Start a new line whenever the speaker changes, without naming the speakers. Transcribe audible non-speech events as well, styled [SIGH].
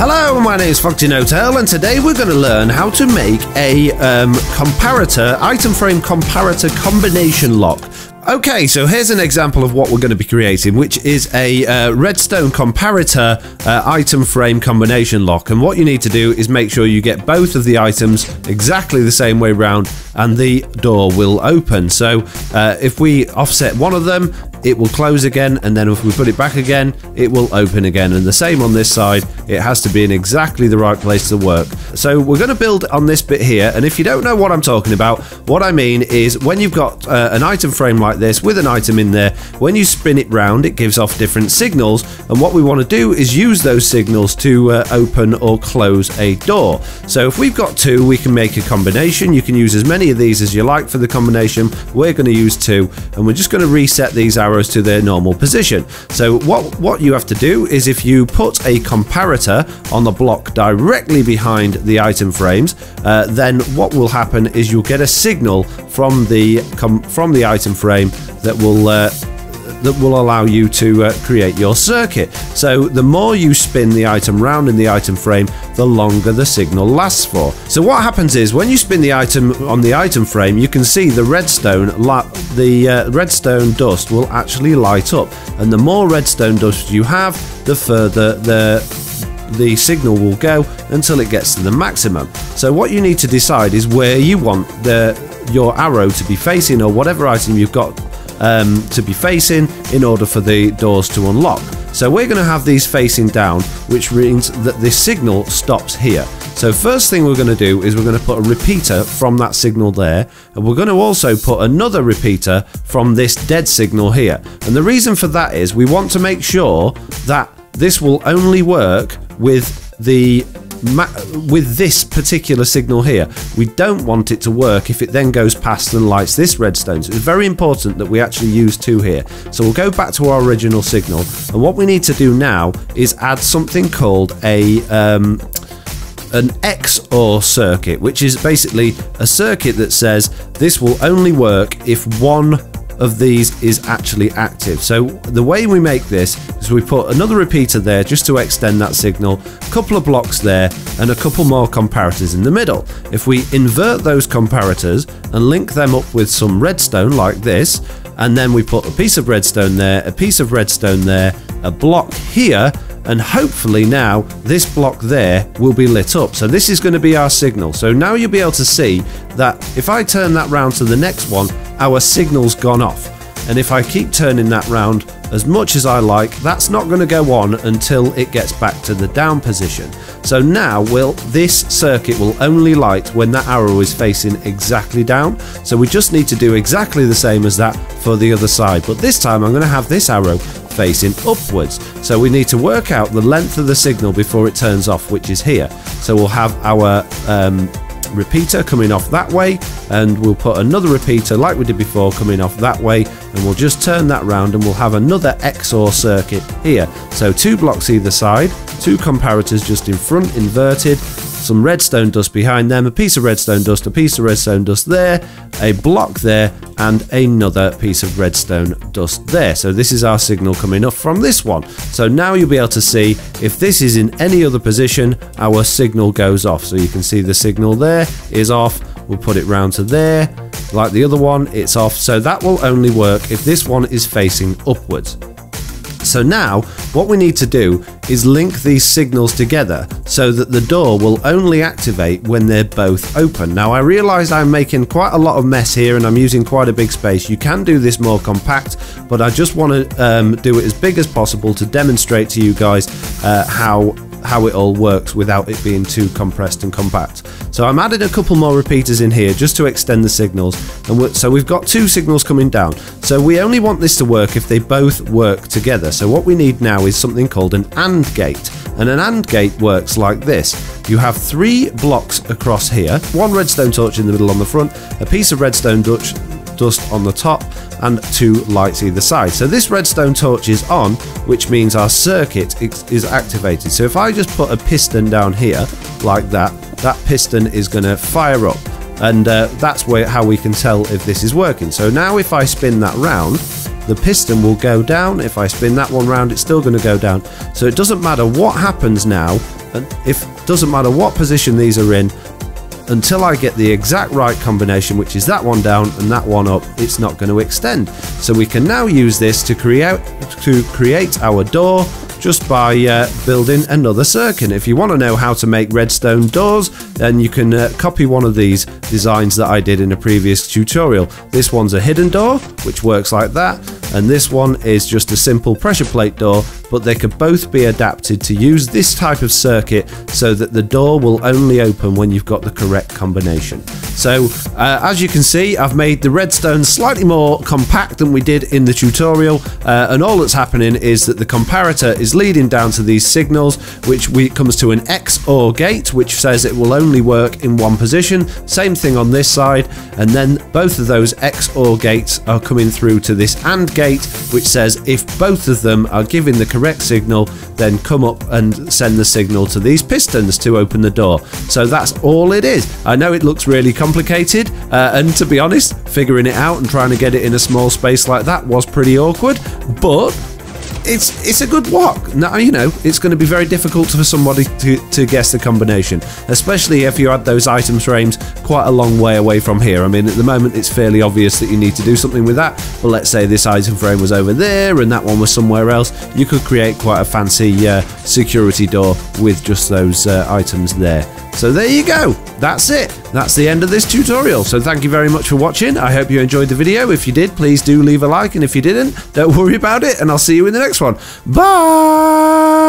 Hello, my name is Foxy No-Tail, and today we're going to learn how to make a um, comparator, item frame comparator combination lock. Okay, so here's an example of what we're going to be creating, which is a uh, redstone comparator uh, item frame combination lock. And what you need to do is make sure you get both of the items exactly the same way round and the door will open. So uh, if we offset one of them, it will close again and then if we put it back again it will open again. And the same on this side. It has to be in exactly the right place to work. So we're going to build on this bit here and if you don't know what I'm talking about what I mean is when you've got uh, an item frame like this with an item in there when you spin it round it gives off different signals. And what we want to do is use those signals to uh, open or close a door. So if we've got two we can make a combination. You can use as many of these as you like for the combination. We're going to use two and we're just going to reset these out arrows to their normal position. So what, what you have to do is if you put a comparator on the block directly behind the item frames, uh, then what will happen is you'll get a signal from the from the item frame that will uh, that will allow you to uh, create your circuit. So the more you spin the item round in the item frame, the longer the signal lasts for. So what happens is when you spin the item on the item frame, you can see the redstone the uh, redstone dust will actually light up, and the more redstone dust you have, the further the the signal will go until it gets to the maximum. So what you need to decide is where you want the your arrow to be facing or whatever item you've got um, to be facing in order for the doors to unlock. So we're going to have these facing down, which means that this signal stops here. So first thing we're going to do is we're going to put a repeater from that signal there, and we're going to also put another repeater from this dead signal here. And the reason for that is we want to make sure that this will only work with the with this particular signal here. We don't want it to work if it then goes past and lights this redstone. So it's very important that we actually use two here. So we'll go back to our original signal. And what we need to do now is add something called a... Um, an XOR circuit, which is basically a circuit that says this will only work if one of these is actually active. So the way we make this is we put another repeater there just to extend that signal, a couple of blocks there, and a couple more comparators in the middle. If we invert those comparators and link them up with some redstone like this, and then we put a piece of redstone there, a piece of redstone there, a block here, and hopefully now this block there will be lit up. So this is going to be our signal. So now you'll be able to see that if I turn that round to the next one, our signal's gone off. And if I keep turning that round as much as I like, that's not going to go on until it gets back to the down position. So now will this circuit will only light when that arrow is facing exactly down. So we just need to do exactly the same as that for the other side. But this time I'm going to have this arrow facing upwards. So we need to work out the length of the signal before it turns off, which is here. So we'll have our um, repeater coming off that way and we'll put another repeater like we did before coming off that way and we'll just turn that round and we'll have another XOR circuit here. So two blocks either side, two comparators just in front inverted some redstone dust behind them, a piece of redstone dust, a piece of redstone dust there, a block there, and another piece of redstone dust there. So this is our signal coming up from this one. So now you'll be able to see if this is in any other position, our signal goes off. So you can see the signal there is off. We'll put it round to there. Like the other one, it's off. So that will only work if this one is facing upwards. So now what we need to do is link these signals together so that the door will only activate when they're both open. Now I realise I'm making quite a lot of mess here and I'm using quite a big space. You can do this more compact but I just want to um, do it as big as possible to demonstrate to you guys uh, how how it all works without it being too compressed and compact. So I'm adding a couple more repeaters in here just to extend the signals. And so we've got two signals coming down. So we only want this to work if they both work together. So what we need now is something called an AND gate. And an AND gate works like this. You have three blocks across here, one redstone torch in the middle on the front, a piece of redstone dust dust on the top and two lights either side. So this redstone torch is on, which means our circuit is activated. So if I just put a piston down here like that, that piston is going to fire up and uh, that's where how we can tell if this is working. So now if I spin that round, the piston will go down. If I spin that one round, it's still going to go down. So it doesn't matter what happens now, and if doesn't matter what position these are in, until I get the exact right combination, which is that one down and that one up, it's not going to extend. So we can now use this to create to create our door just by uh, building another circuit. If you want to know how to make redstone doors, then you can uh, copy one of these designs that I did in a previous tutorial. This one's a hidden door, which works like that, and this one is just a simple pressure plate door, but they could both be adapted to use this type of circuit so that the door will only open when you've got the correct combination. So uh, as you can see, I've made the redstone slightly more compact than we did in the tutorial, uh, and all that's happening is that the comparator is leading down to these signals, which we, comes to an XOR gate, which says it will only work in one position. Same thing on this side, and then both of those XOR gates are coming through to this AND gate, which says if both of them are giving the correct signal, then come up and send the signal to these pistons to open the door. So that's all it is. I know it looks really complicated uh, and to be honest, figuring it out and trying to get it in a small space like that was pretty awkward, but it's it's a good walk. Now you know it's going to be very difficult for somebody to, to guess the combination, especially if you had those item frames quite a long way away from here. I mean, at the moment it's fairly obvious that you need to do something with that. But let's say this item frame was over there and that one was somewhere else, you could create quite a fancy uh, security door with just those uh, items there. So there you go. That's it. That's the end of this tutorial. So thank you very much for watching. I hope you enjoyed the video. If you did, please do leave a like. And if you didn't, don't [LAUGHS] worry about it. And I'll see you in the next one. Bye.